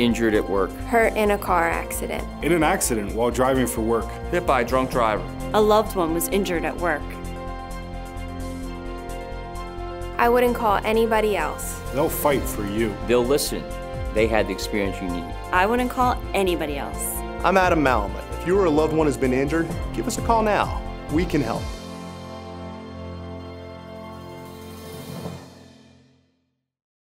Injured at work. Hurt in a car accident. In an accident while driving for work. Hit by a drunk driver. A loved one was injured at work. I wouldn't call anybody else. They'll fight for you. They'll listen. They had the experience you need. I wouldn't call anybody else. I'm Adam Malamut. If you or a loved one has been injured, give us a call now. We can help.